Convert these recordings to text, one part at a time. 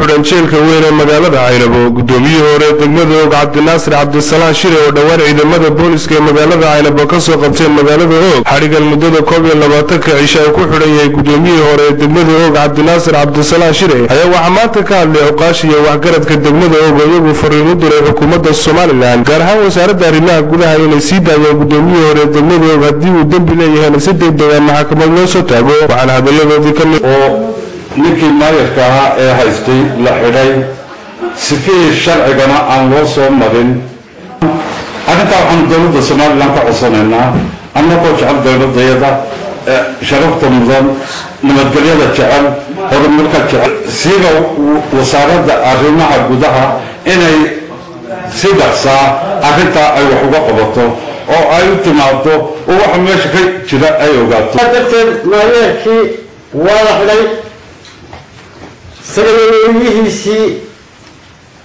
xidhan jeelka weyn ee magaalada caynabo gudoomiyihii hore degmada og cabdinaasir cabdisalaan shire oo dhowaan ciidamada booliska ee magaalada caynabo ka soo qabteen magaalada og xadhigan muddada koob iyo labaatanka cisha uu ku xidhan yahay gudoomiyihii hore ee degmada og cabdinaasir cabdisalaan shire ayaa waxaa maanta ka hadlay oqaashi iyo waxgaradka degmada og oo iyagu fariin u diray xukuumadda somalilan gaar ahaan wasaaradda arrimaha gudaha inay sii daayeen gudoomiyihii hore ee degmada og haddii uu dembi leeyahayna si degdega maxkamad loo soo taago waxaana hadalladoodii ka mid oo ninkii maayarka ahaa ee haystay la xidhay sifihii sharcigana aan loo soo marin arrintaa waxaanu dowladda somalilan ka codsanaynaa annagoo jecel dowladayada sharafta mudan nabadgelyada jecel horumarka jecel siiba wasaaradda arrimaha gudaha inay si dhaqsaa arrintaa ay wax uga qabato oo ay u timaado oo waxa meesha ka jira ay ogaato. Darteed maayeerkii waa la xidhay sagalooliyihiisii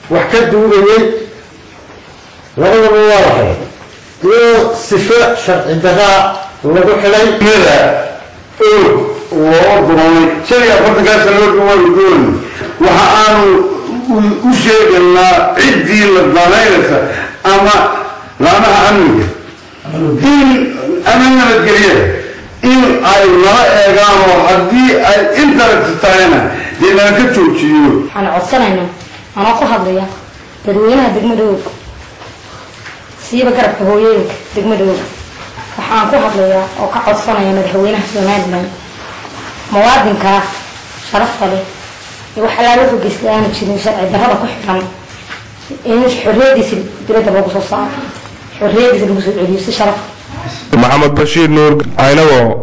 wax ka duugayay labadaba waa la xidhay iyadoo sifo sharci daraa lagu xidhay. Oog loo duramay shan iyo afartankaa sanadoodka waanu doon waxa aanu u sheegaynaa ciddii la danaynaysa ama laamaha amniga. In ama nabadgelyada in ay nala eegaan oo haddii ay internet tahayna dee ka joojiyo waxaan codsanaynaa. Anoo ku hadlaya. Dadweynaha degmada og siiba garabka hooyooyinka degmada og waxaan ku hadlayaa oo ka codsanaya madaxweynaha somalilan. Muwaadinkaa sharafta leh? Ee wax allaala wuxuu geystay aanu jirin sharci darrada ku xidhan in xorriyadiisa dibadda lagu soo saaro. Xorriyadiisa lagu soo celiyo si sharaf. Maxamed bashiir nuur caynabo